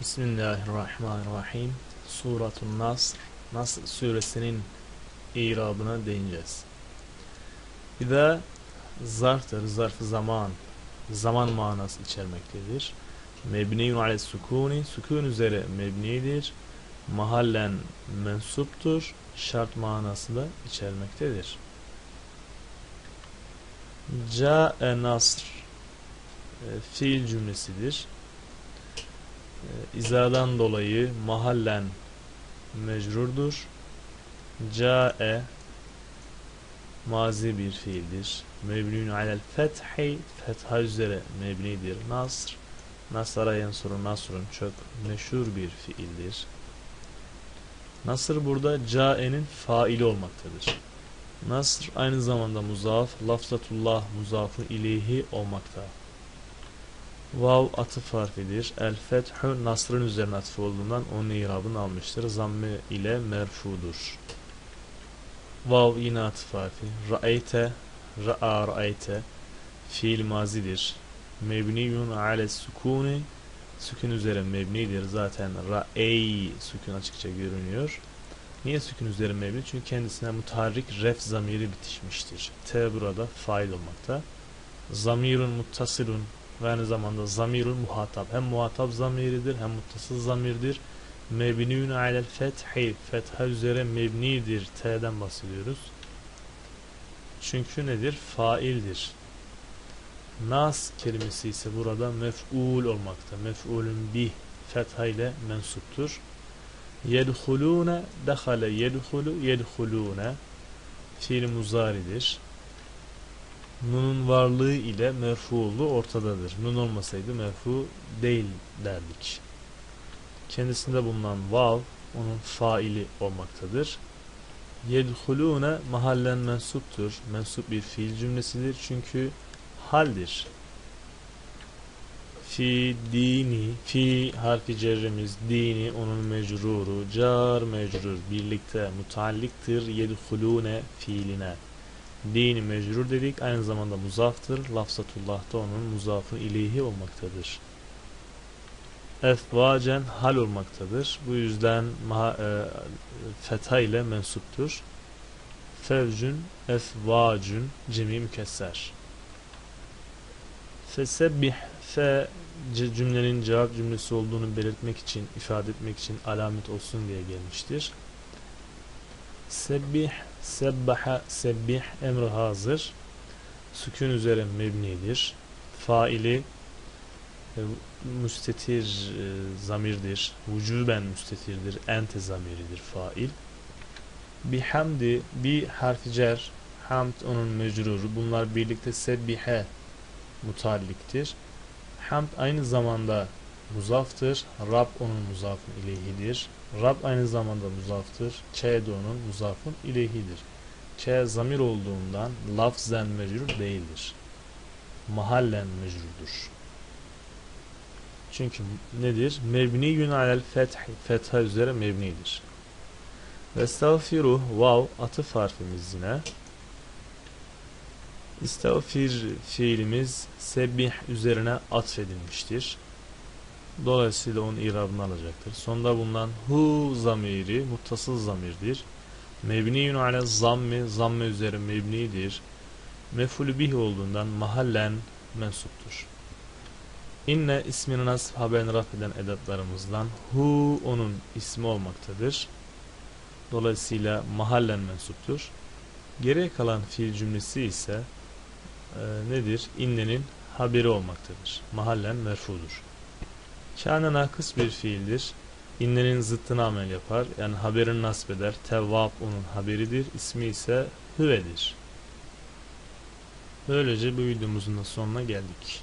Bismillahirrahmanirrahim. Suratun Nasr. Nasr suresinin irabına değineceğiz. İza zarftır, zarf zaman, zaman manası içermektedir. Mebniyun ale sukuni, sukun üzere mebnidir. Mahallen mensuptur, şart manası da içermektedir. Ca'e nasr e, fiil cümlesidir. E, izadan dolayı mahallen mecrurdur. Ca'e mazi bir fiildir. Mebnun alel fethi fetha üzere mebnidir. Nasr Nasara yansuru nasrun çok meşhur bir fiildir. Nasr burada ca'enin faili olmaktadır. Nasr aynı zamanda muzaf, lafzatullah muzafı ileyhi olmakta. Vav atıf harfidir. El fethu nasrın üzerine atıf olduğundan onun irabını almıştır. Zamme ile merfudur. Vav yine atıf harfi. Ra'eyte, ra'a ra'eyte fiil mazidir. Mebniyun ale sukuni sükun üzere mebnidir. Zaten ra'ey sükun açıkça görünüyor. Niye sükun üzeri mebni? Çünkü kendisine mutaharrik ref zamiri bitişmiştir. T burada fail olmakta. Zamirun muttasilun ve aynı zamanda zamirun muhatap. Hem muhatap zamiridir hem muttasıl zamirdir. Mebniun alel fethi. Fetha üzere mebnidir. T'den bahsediyoruz. Çünkü nedir? Faildir. Nas kelimesi ise burada mef'ul olmakta. Mef'ulün bih fetha ile mensuptur. Yedhulune dehale yedhulu yedhulune fiil muzaridir. Nun'un varlığı ile merfuulu ortadadır. Nun olmasaydı merfu değil derdik. Kendisinde bulunan vav onun faili olmaktadır. Yedhulune mahallen mensuptur. Mensup bir fiil cümlesidir. Çünkü haldir fi dini fi harfi cerrimiz dini onun mecruru car mecrur birlikte mutalliktir yedhulune fiiline dini mecrur dedik aynı zamanda muzaftır. Lafzatullah da onun muzafın ileyhi olmaktadır. Efvacen hal olmaktadır. Bu yüzden e, fetha ile mensuptur. Fevcün efvacün cemi mükesser. Fesebbih fe cümlenin cevap cümlesi olduğunu belirtmek için, ifade etmek için alamet olsun diye gelmiştir. Sebbih, sebbaha, sebbih emri hazır. Sükun üzere mebnidir. Faili e, müstetir e, zamirdir. Vücuben müstetirdir. Ente zamiridir fail. Bihamdi, bi harfi cer, hamd onun mecruru. Bunlar birlikte sebbihe mutalliktir. Hamd aynı zamanda muzaftır. Rab onun muzafın ileyhidir. Rab aynı zamanda muzaftır. Ç de onun muzafın ileyhidir. Ç zamir olduğundan lafzen mecrur değildir. Mahallen mecrudur. Çünkü nedir? Mebniyün alel fethi. Fetha üzere mebnidir. Ve estağfiruh vav atıf harfimiz yine. İstağfir fiilimiz sebbih üzerine atfedilmiştir. Dolayısıyla onun irabını alacaktır. Sonda bulunan hu zamiri muttasıl zamirdir. Mebniyun ale zammi zamme üzeri mebnidir. Mefulü bih olduğundan mahallen mensuptur. İnne ismini nasb haberini raf eden edatlarımızdan hu onun ismi olmaktadır. Dolayısıyla mahallen mensuptur. Geriye kalan fiil cümlesi ise e, nedir? İnnenin haberi olmaktadır. Mahallen merfudur. Kâne nakıs bir fiildir. İnnenin zıttını amel yapar. Yani haberini nasip eder. Tevvab onun haberidir. İsmi ise hüvedir. Böylece bu videomuzun da sonuna geldik.